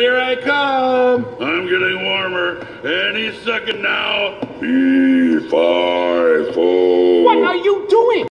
here I come. I'm getting warmer any second now.